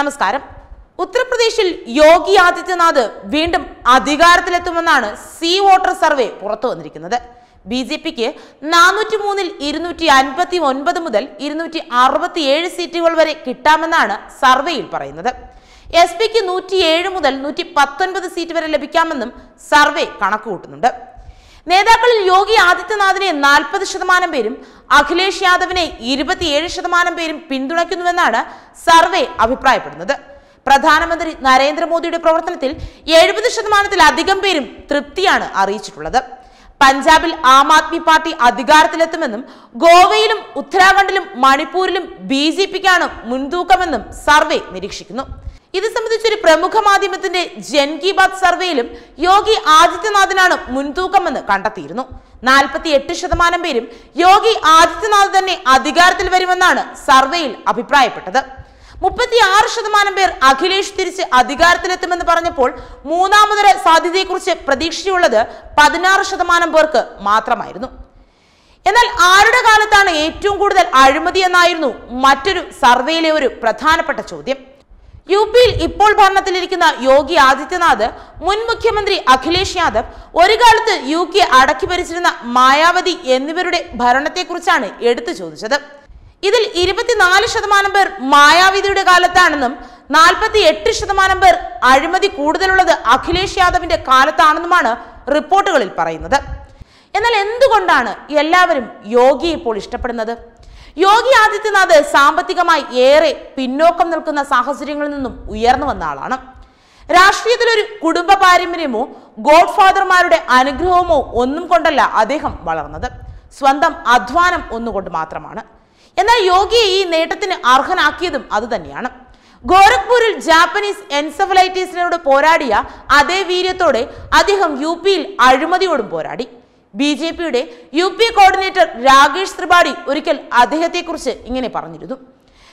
നമസ്കാരം. ഉത്തർപ്രദേശിൽ യോഗി ആദിത്യനാഥ് വീണ്ടും അധികാരത്തിലെത്തുമെന്നാണ് സി വോട്ടർ സർവേ പുറത്തു വന്നിരിക്കുന്നത്. ബി ജെ പിക്ക് നാനൂറ്റി മൂന്നിൽ ഇരുന്നൂറ്റി അൻപത്തി ഒൻപത് മുതൽ ഇരുന്നൂറ്റി അറുപത്തിയേഴ് സീറ്റുകൾ വരെ കിട്ടാമെന്നാണ് സർവേയിൽ പറയുന്നത്. എസ് പിക്ക് നൂറ്റിയേഴ് മുതൽ നൂറ്റി പത്തൊൻപത് സീറ്റ് വരെ ലഭിക്കാമെന്നും സർവേ കണക്കുകൂട്ടുന്നുണ്ട്. നേതാക്കളിൽ യോഗി ആദിത്യനാഥിനെ നാൽപ്പത് ശതമാനം പേരും അഖിലേഷ് യാദവിനെ ഇരുപത്തിയേഴ് ശതമാനം പേരും പിന്തുണയ്ക്കുന്നുവെന്നാണ് സർവേ അഭിപ്രായപ്പെടുന്നത്. പ്രധാനമന്ത്രി നരേന്ദ്രമോദിയുടെ പ്രവർത്തനത്തിൽ എഴുപത് ശതമാനത്തിലധികം പേരും തൃപ്തിയാണ് അറിയിച്ചിട്ടുള്ളത്. പഞ്ചാബിൽ ആം ആദ്മി പാർട്ടി അധികാരത്തിലെത്തുമെന്നും ഗോവയിലും ഉത്തരാഖണ്ഡിലും മണിപ്പൂരിലും ബി ജെ പിക്കാണ് മുൻതൂക്കമെന്നും സർവേ നിരീക്ഷിക്കുന്നു. ഇത് സംബന്ധിച്ചൊരു പ്രമുഖ മാധ്യമത്തിന്റെ ജൻ കി ബാത് സർവേയിലും യോഗി ആദിത്യനാഥിനാണ് മുൻതൂക്കമെന്ന് കണ്ടെത്തിയിരുന്നു. നാൽപ്പത്തി എട്ട് ശതമാനം പേരും യോഗി ആദിത്യനാഥ് തന്നെ അധികാരത്തിൽ വരുമെന്നാണ് സർവേയിൽ അഭിപ്രായപ്പെട്ടത്. മുപ്പത്തി ആറ് ശതമാനം പേർ അഖിലേഷ് തിരിച്ച് അധികാരത്തിലെത്തുമെന്ന് പറഞ്ഞപ്പോൾ മൂന്നാമതൊരു സാധ്യതയെക്കുറിച്ച് പ്രതീക്ഷയുള്ളത് പതിനാറ് ശതമാനം പേർക്ക് മാത്രമായിരുന്നു. എന്നാൽ ആരുടെ കാലത്താണ് ഏറ്റവും കൂടുതൽ അഴിമതി എന്നായിരുന്നു മറ്റൊരു സർവേയിലെ ഒരു പ്രധാനപ്പെട്ട ചോദ്യം. യു പിയിൽ ഇപ്പോൾ ഭരണത്തിലിരിക്കുന്ന യോഗി ആദിത്യനാഥ് മുൻ മുഖ്യമന്ത്രി അഖിലേഷ് യാദവ് ഒരു കാലത്ത് യു കെ അടക്കി ഭരിച്ചിരുന്ന മായാവതി എന്നിവരുടെ ഭരണത്തെക്കുറിച്ചാണ് എടുത്തു ചോദിച്ചത്. ഇതിൽ ഇരുപത്തിനാല് ശതമാനം പേർ മായാവതിയുടെ കാലത്താണെന്നും നാൽപ്പത്തി എട്ട് ശതമാനം പേർ അഴിമതി കൂടുതലുള്ളത് അഖിലേഷ് യാദവിന്റെ കാലത്താണെന്നുമാണ് റിപ്പോർട്ടുകളിൽ പറയുന്നത്. എന്നാൽ എന്തുകൊണ്ടാണ് എല്ലാവരും യോഗിയെ ഇപ്പോൾ ഇഷ്ടപ്പെടുന്നത്? യോഗി ആദിത്യനാഥ് സാമ്പത്തികമായി ഏറെ പിന്നോക്കം നിൽക്കുന്ന സാഹചര്യങ്ങളിൽ നിന്നും ഉയർന്നു വന്ന ആളാണ്. രാഷ്ട്രീയത്തിലൊരു കുടുംബ പാരമ്പര്യമോ ഗോഡ് ഫാദർമാരുടെ അനുഗ്രഹമോ ഒന്നും കൊണ്ടല്ല അദ്ദേഹം വളർന്നത്. സ്വന്തം അധ്വാനം ഒന്നുകൊണ്ട് മാത്രമാണ്. എന്നാൽ യോഗിയെ ഈ നേട്ടത്തിന് അർഹനാക്കിയതും അതുതന്നെയാണ് ഗോരഖ്പൂരിൽ ജാപ്പനീസ് എൻസഫലൈറ്റീസിനോട് പോരാടിയ അതേ വീര്യത്തോടെ അദ്ദേഹം യു പിയിൽ അഴിമതിയോടും പോരാടി. ബി ജെ പിയുടെ U P coordinator Rakesh Tripathi ഒരിക്കൽ അദ്ദേഹത്തെക്കുറിച്ച് ഇങ്ങനെ പറഞ്ഞിരുന്നു.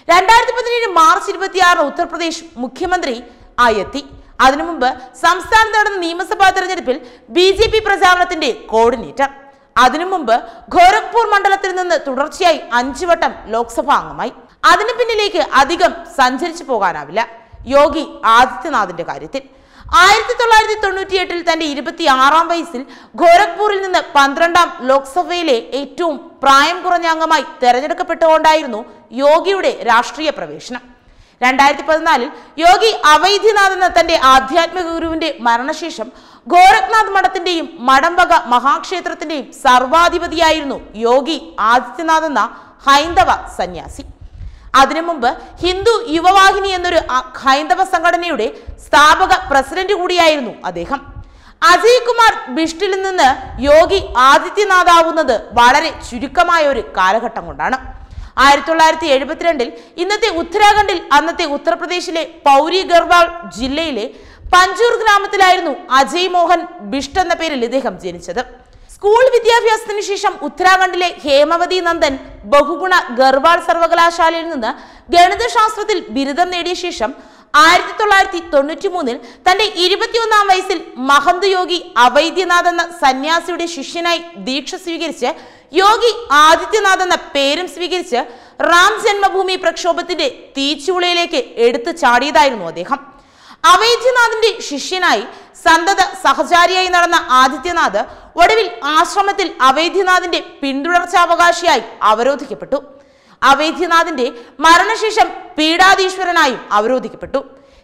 രണ്ടായിരത്തി പതിനേഴ് മാർച്ച് ഇരുപത്തിയാറിന് ഉത്തർപ്രദേശ് മുഖ്യമന്ത്രി ആയെത്തി. അതിനു മുമ്പ് സംസ്ഥാനത്ത് നടന്ന നിയമസഭാ തെരഞ്ഞെടുപ്പിൽ ബി ജെ പി പ്രചാരണത്തിന്റെ കോർഡിനേറ്റർ. അതിനു മുമ്പ് ഗോരഖ്പൂർ മണ്ഡലത്തിൽ നിന്ന് തുടർച്ചയായി അഞ്ചു വട്ടം ലോക്സഭാ അംഗമായി. അതിനു പിന്നിലേക്ക് അധികം സഞ്ചരിച്ചു പോകാനാവില്ല. യോഗി ആദിത്യനാഥിന്റെ കാര്യത്തിൽ. ആയിരത്തി തൊള്ളായിരത്തി തൊണ്ണൂറ്റി എട്ടിൽ തന്റെ ഇരുപത്തി ആറാം വയസ്സിൽ ഗോരഖ്പൂരിൽ നിന്ന് പന്ത്രണ്ടാം ലോക്സഭയിലെ ഏറ്റവും പ്രായം കുറഞ്ഞ അംഗമായി തെരഞ്ഞെടുക്കപ്പെട്ടുകൊണ്ടായിരുന്നു യോഗിയുടെ രാഷ്ട്രീയ പ്രവേശനം. രണ്ടായിരത്തി പതിനാലിൽ യോഗി അവൈദ്യനാഥ് എന്ന തന്റെ ആധ്യാത്മിക ഗുരുവിന്റെ മരണശേഷം ഗോരഖ്നാഥ് മഠത്തിന്റെയും മടംവക മഹാക്ഷേത്രത്തിന്റെയും സർവാധിപതിയായിരുന്നു യോഗി ആദിത്യനാഥ് എന്ന ഹൈന്ദവ സന്യാസി. അതിനു മുമ്പ് ഹിന്ദു യുവവാഹിനി എന്നൊരു ഹൈന്ദവ സംഘടനയുടെ സ്ഥാപക പ്രസിഡന്റ് കൂടിയായിരുന്നു അദ്ദേഹം. അജയ് കുമാർ ബിഷ്ടിൽ നിന്ന് യോഗി ആദിത്യനാഥാവുന്നത് വളരെ ചുരുക്കമായ ഒരു കാലഘട്ടം കൊണ്ടാണ്. ആയിരത്തി തൊള്ളായിരത്തി എഴുപത്തിരണ്ടിൽ ഇന്നത്തെ ഉത്തരാഖണ്ഡിൽ അന്നത്തെ ഉത്തർപ്രദേശിലെ പൗരി ഗർവാൾ ജില്ലയിലെ പഞ്ചൂർ ഗ്രാമത്തിലായിരുന്നു അജയ് മോഹൻ ബിഷ്ട് എന്ന പേരിൽ ഇദ്ദേഹം ജനിച്ചത്. സ്കൂൾ വിദ്യാഭ്യാസത്തിന് ശേഷം ഉത്തരാഖണ്ഡിലെ ഹേമവതി നന്ദൻ ബഹുഗുണ ഗർവാൾ സർവകലാശാലയിൽ നിന്ന് ഗണിതശാസ്ത്രത്തിൽ ബിരുദം നേടിയ ശേഷം ആയിരത്തി തൊള്ളായിരത്തി തൊണ്ണൂറ്റി മൂന്നിൽ തന്റെ ഇരുപത്തിയൊന്നാം വയസ്സിൽ മഹന്ത് യോഗി അവൈദ്യനാഥ് എന്ന സന്യാസിയുടെ ശിഷ്യനായി ദീക്ഷ സ്വീകരിച്ച് യോഗി ആദിത്യനാഥ് എന്ന പേരും സ്വീകരിച്ച് റാം ജന്മഭൂമി പ്രക്ഷോഭത്തിന്റെ തീച്ചുളയിലേക്ക് എടുത്തു ചാടിയതായിരുന്നു അദ്ദേഹം. അവൈദ്യനാഥിന്റെ ശിഷ്യനായി സന്തത സഹചാരിയായി നടന്ന ആദിത്യനാഥ് ഒടുവിൽ ആശ്രമത്തിൽ അവൈദ്യനാഥിന്റെ പിന്തുടർച്ചാവകാശിയായി അവരോധിക്കപ്പെട്ടു. അവൈദ്യനാഥിന്റെ മരണശേഷം പീഡാധീശ്വരനായും അവരോധിക്കപ്പെട്ടു.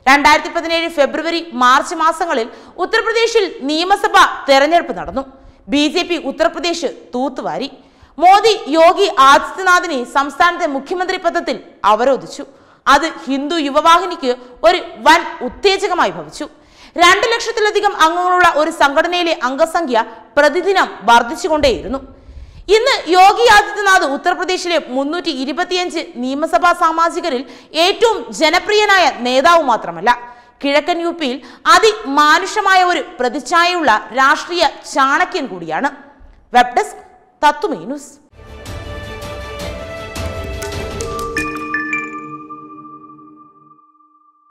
രണ്ടായിരത്തി പതിനേഴ് ഫെബ്രുവരി മാർച്ച് മാസങ്ങളിൽ ഉത്തർപ്രദേശിൽ നിയമസഭാ തെരഞ്ഞെടുപ്പ് നടന്നു. ബി ജെ പി ഉത്തർപ്രദേശ് തൂത്തുവാരി. മോദി യോഗി ആദിത്യനാഥിനെ സംസ്ഥാനത്തെ മുഖ്യമന്ത്രി പദത്തിൽ അവരോധിച്ചു. അത് ഹിന്ദു യുവവാഹിനിക്ക് ഒരു വൻ ഉത്തേജകമായി ഭവിച്ചു. രണ്ട് ലക്ഷത്തിലധികം അംഗങ്ങളുള്ള ഒരു സംഘടനയിലെ അംഗസംഖ്യ പ്രതിദിനം വർദ്ധിച്ചുകൊണ്ടേയിരുന്നു. ഇന്ന് യോഗി ആദിത്യനാഥ് ഉത്തർപ്രദേശിലെ മുന്നൂറ്റി ഇരുപത്തിയഞ്ച് നിയമസഭാ സാമാജികരിൽ ഏറ്റവും ജനപ്രിയനായ നേതാവ് മാത്രമല്ല. കിഴക്കൻ യു പിയിൽ അതിമാനുഷമായ ഒരു പ്രതിച്ഛായയുള്ള രാഷ്ട്രീയ ചാണക്യൻ കൂടിയാണ്. Web desk news.